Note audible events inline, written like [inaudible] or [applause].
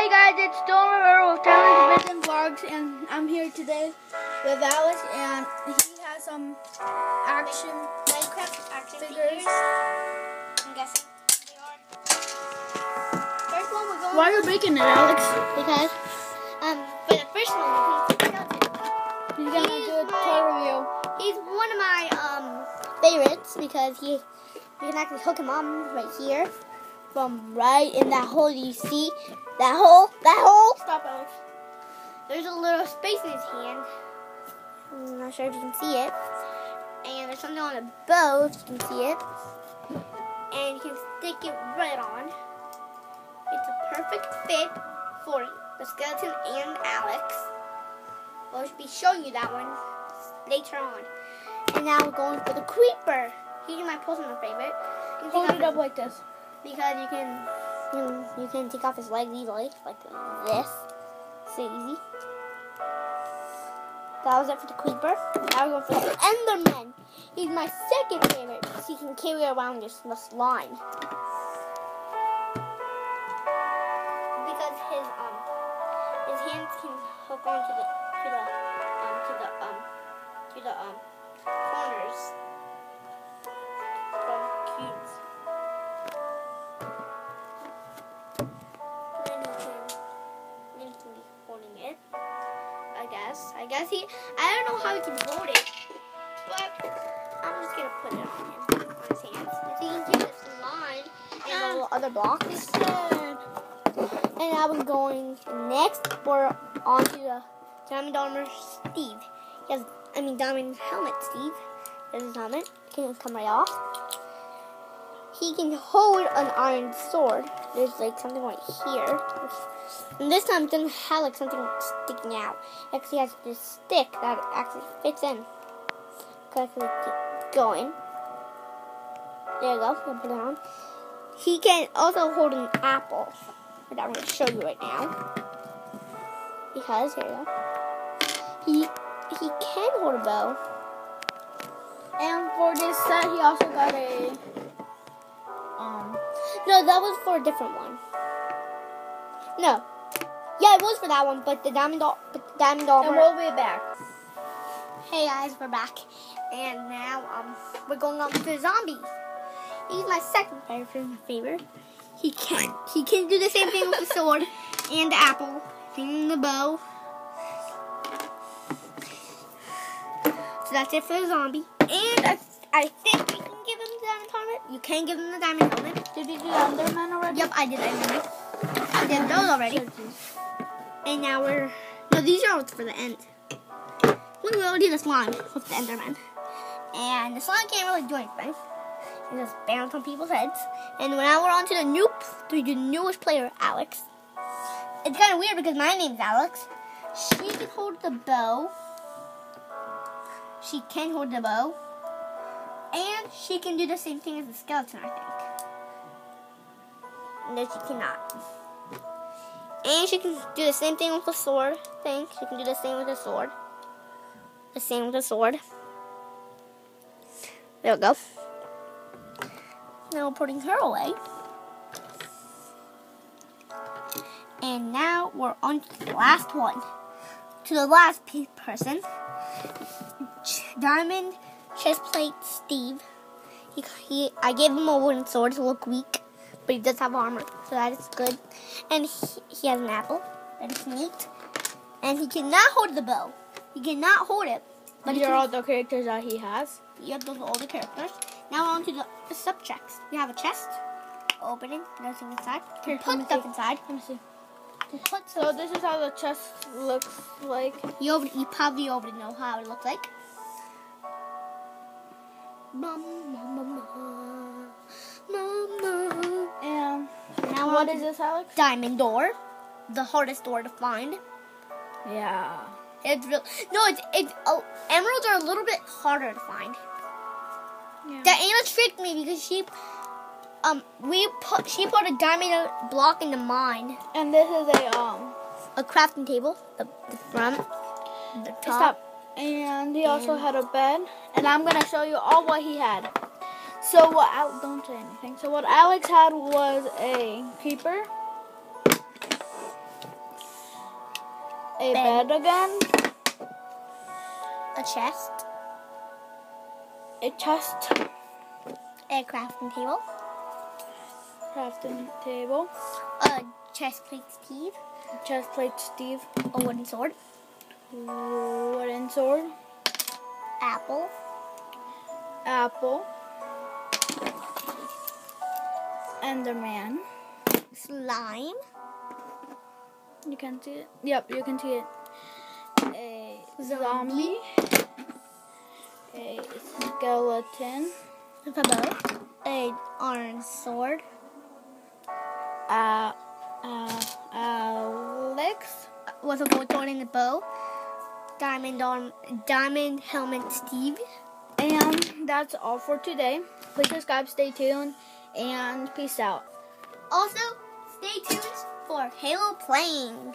Hi guys, it's Storm Rivera with Talent Division Vlogs, and I'm here today with Alex, and he has some action Minecraft action figures. I'm guessing they are. First one we're going Why are you breaking it, Alex? because um for the first one we're going to He's gonna He's do a toy review. He's one of my um favorites because he you can actually hook him on right here from right in that hole you see that hole that hole. Stop, Alex. There's a little space in his hand. I'm not sure if you can see it. And there's something on the bow, if you can see it. And you can stick it right on. It's a perfect fit for the skeleton and Alex. We'll just be showing you that one later on. And now we're going for the creeper. He's my personal favorite. Hold it up like this. Because you can, you can you can take off his legs easily, like this. So easy. That was it for the creeper. Now we're going for the Enderman. He's my second favorite because he can carry around this, this line. Because his um his hands can hook onto the guess. I guess he. I don't know how he can hold it, but I'm just gonna put it on him on his hands. So he can do this line and the other blocks. And now we're going next. We're on to the Diamond Armor Steve. He has, I mean, Diamond Helmet Steve. There's his helmet. He Can come right off. He can hold an iron sword. There's like something right here. And this time it doesn't have like something sticking out. It actually has this stick that actually fits in. Actually keep going. There you go. You put it on. He can also hold an apple. That I'm going to show you right now. Because here you go. He he can hold a bow. And for this set, he also got a um. No, that was for a different one. No. Yeah, it was for that one, but the diamond doll, but the diamond doll. And we'll be back. Hey guys, we're back, and now um we're going on to the zombie. He's my second favorite. Favorite. He can he can do the same thing with the [laughs] sword and the apple, and the bow. So that's it for the zombie. And I, I think we can give him the diamond helmet. You can give them the diamond helmet. Did you do Enderman already? Yep, I did. I did. I did those already. And now we're no, these are for the end. We will do the slime with the Enderman. And the slime can't really do anything. It just bounce on people's heads. And now we're on to the noob, to the newest player, Alex. It's kind of weird because my name's Alex. She can hold the bow. She can hold the bow. She can do the same thing as the skeleton, I think. No, she cannot. And she can do the same thing with the sword thing. She can do the same with the sword. The same with the sword. There we go. Now we're putting her away. And now we're on to the last one. To the last person. Diamond chestplate Steve. He, he, I gave him a wooden sword to look weak, but he does have armor, so that is good. And he, he has an apple. That is neat. And he cannot hold the bow. He cannot hold it. But he These are all the characters that he has. Yep, those are all the characters. Now on to the, the subjects. We have a chest. Open it. Nothing inside. Here, Put stuff see. inside. Let me see. Put So this is how the chest looks like. You, already, you probably already know how it looks like. Bum. Bum, bum. And Now what is this, Alex? Diamond door. The hardest door to find. Yeah. It's real. No, it's it's. Oh, emeralds are a little bit harder to find. yeah. That Anna tricked me because she, um, we put she put a diamond block in the mine. And this is a um. a crafting table, the, the front, the top. Stop. And he also had a bed. And I'm gonna show you all what he had. So what? Don't say anything. So what Alex had was a creeper. A Bed. bed again. A chest. A chest. A crafting table. Crafting table. A chest plate Steve. Chest plate Steve. A wooden sword. Wooden sword. Apple. Apple. Enderman. Slime. You can see it. Yep, you can see it. A zombie. A skeleton. With a bow. A iron sword. Uh, uh, Alex. With a gold sword and a bow. Diamond on diamond helmet Steve. And that's all for today. Please subscribe, stay tuned, and peace out. Also, stay tuned for Halo playing.